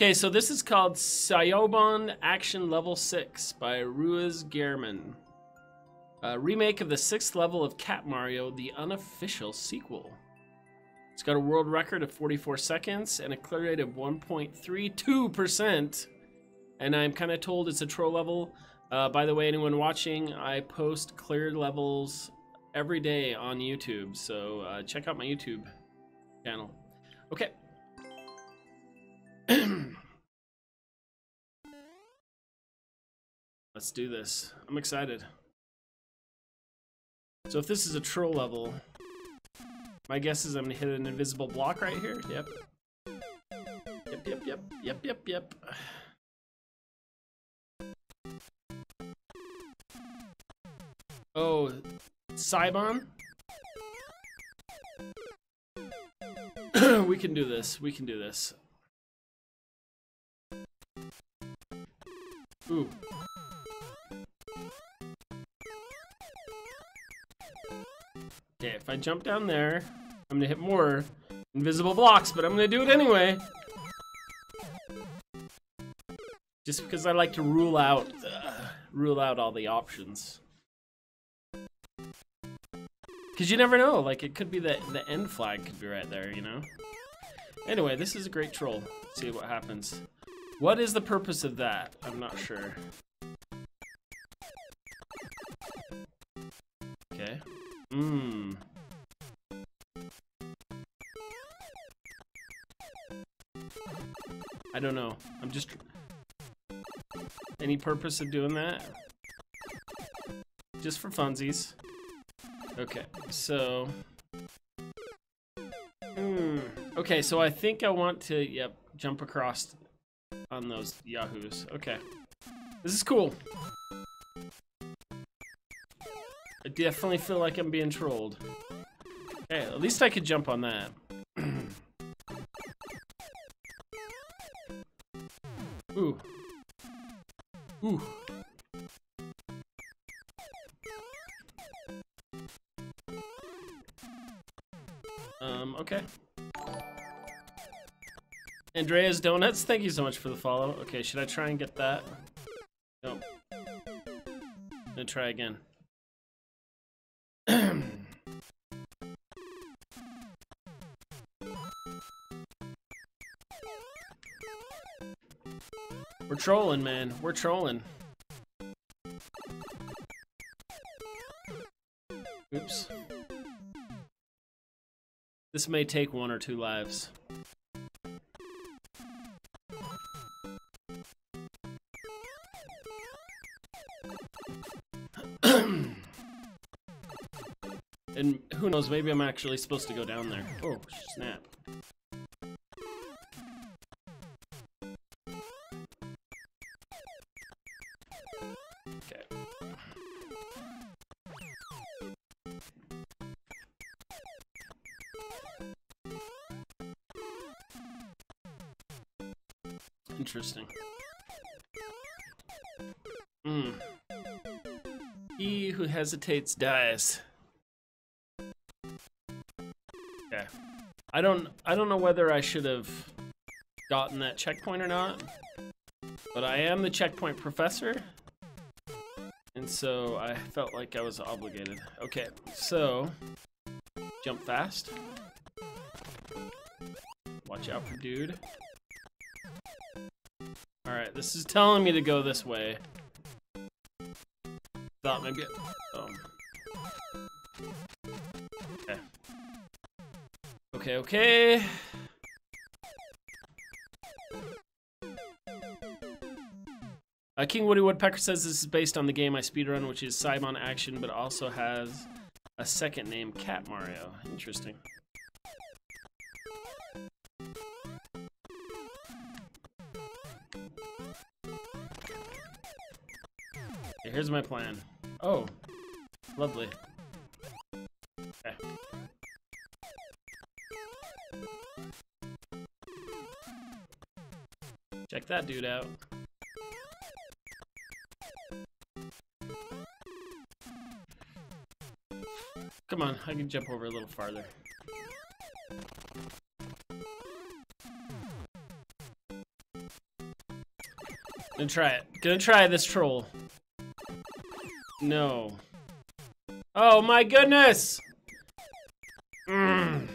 Okay, so this is called Sayobon Action Level 6 by Ruiz German. A remake of the sixth level of Cat Mario, the unofficial sequel. It's got a world record of 44 seconds and a clear rate of 1.32%. And I'm kind of told it's a troll level. Uh, by the way, anyone watching, I post cleared levels every day on YouTube. So uh, check out my YouTube channel. Okay. Let's do this. I'm excited. So if this is a troll level, my guess is I'm gonna hit an invisible block right here. Yep. Yep, yep, yep, yep, yep, yep. Oh, Saibon? we can do this. We can do this. Ooh. Okay, if I jump down there, I'm gonna hit more invisible blocks, but I'm gonna do it anyway. Just because I like to rule out, uh, rule out all the options. Because you never know, like it could be that the end flag could be right there, you know? Anyway, this is a great troll. Let's see what happens. What is the purpose of that? I'm not sure. Okay. Mmm. I don't know. I'm just... Any purpose of doing that? Just for funsies. Okay, so... Hmm. Okay, so I think I want to, yep, jump across on those yahoos. Okay. This is cool. I definitely feel like I'm being trolled. Okay, at least I could jump on that. Ooh. Ooh. Um, okay. Andrea's Donuts, thank you so much for the follow. Okay, should I try and get that? No. I'm gonna try again. We're trolling, man. We're trolling. Oops. This may take one or two lives. And who knows, maybe I'm actually supposed to go down there. Oh, snap. Interesting. Hmm. He who hesitates dies. I don't I don't know whether I should have gotten that checkpoint or not. But I am the checkpoint professor. And so I felt like I was obligated. Okay, so jump fast. Watch out for dude. Alright, this is telling me to go this way. Thought maybe. Oh. Okay. Okay. Uh, King Woody Woodpecker says this is based on the game I speedrun, which is Simon Action, but also has a second name, Cat Mario. Interesting. Okay, here's my plan. Oh, lovely. Check that dude out. Come on, I can jump over a little farther. Gonna try it. Gonna try this troll. No. Oh my goodness! Mm.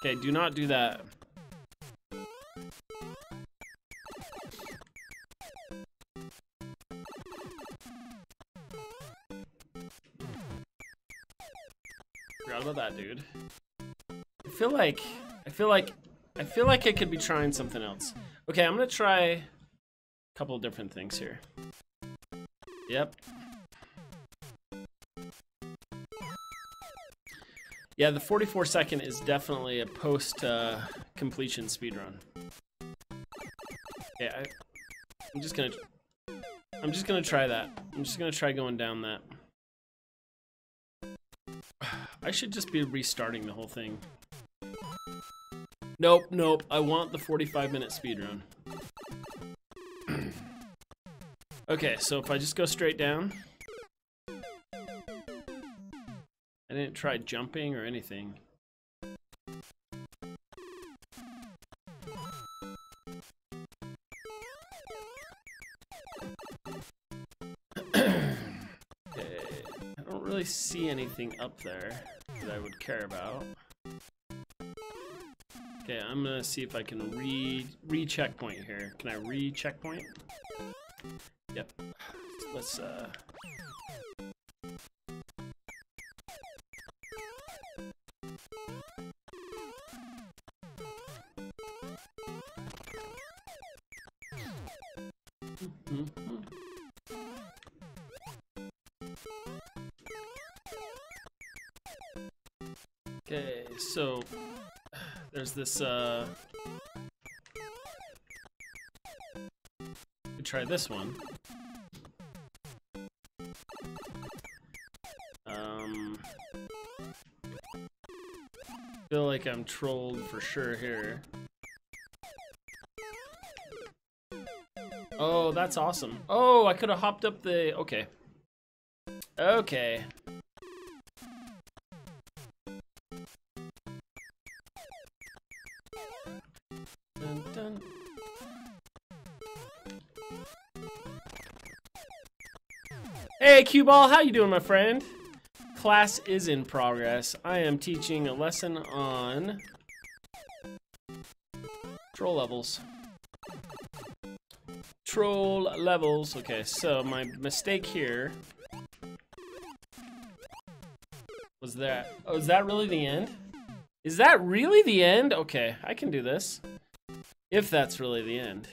Okay, do not do that. Forgot about that, dude. I feel like, I feel like, I feel like I could be trying something else. Okay, I'm gonna try a couple different things here. Yep. Yeah, the 44 second is definitely a post uh, completion speedrun. Okay, I, I'm just gonna, I'm just gonna try that. I'm just gonna try going down that. I should just be restarting the whole thing. Nope, nope. I want the 45 minute speedrun. okay, so if I just go straight down. I didn't try jumping or anything. Really see anything up there that I would care about. Okay, I'm gonna see if I can re re checkpoint here. Can I re checkpoint? Yep. Let's uh Okay, so there's this uh try this one. Um feel like I'm trolled for sure here. Oh, that's awesome. Oh, I could have hopped up the... Okay. Okay. Dun, dun. Hey, Cue Ball, how you doing, my friend? Class is in progress. I am teaching a lesson on troll levels. Troll levels. Okay, so my mistake here was that. Oh, is that really the end? Is that really the end? Okay, I can do this. If that's really the end.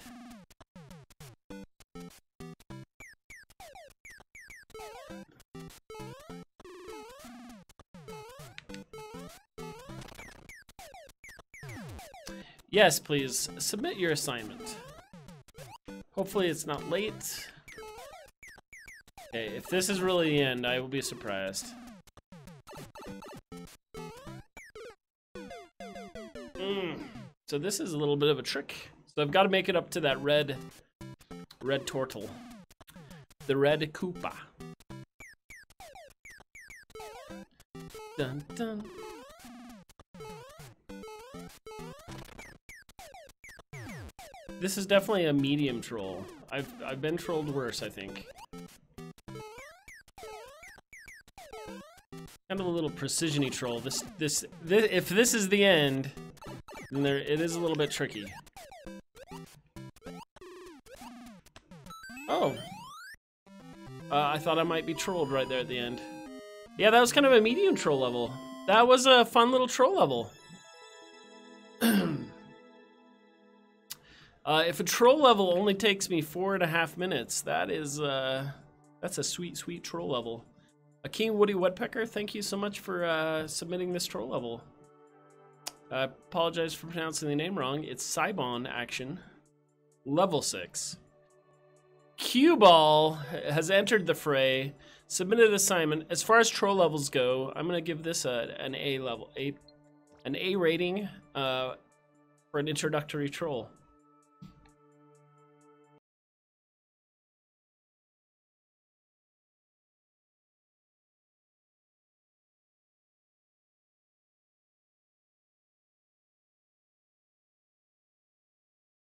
Yes, please, submit your assignment. Hopefully it's not late. Okay, if this is really the end, I will be surprised. Mm. So this is a little bit of a trick. So I've got to make it up to that red, red turtle. The red Koopa. Dun dun. This is definitely a medium troll. I've I've been trolled worse, I think. Kind of a little precision-y troll. This, this this if this is the end, then there it is a little bit tricky. Oh. Uh, I thought I might be trolled right there at the end. Yeah, that was kind of a medium troll level. That was a fun little troll level. Uh, if a troll level only takes me four and a half minutes, that is, uh, that's a sweet, sweet troll level. A King Woody Woodpecker, thank you so much for uh, submitting this troll level. I apologize for pronouncing the name wrong. It's Syobon action, level six. Cue Ball has entered the fray. Submitted assignment. As far as troll levels go, I'm gonna give this a, an A level, a, an A rating uh, for an introductory troll.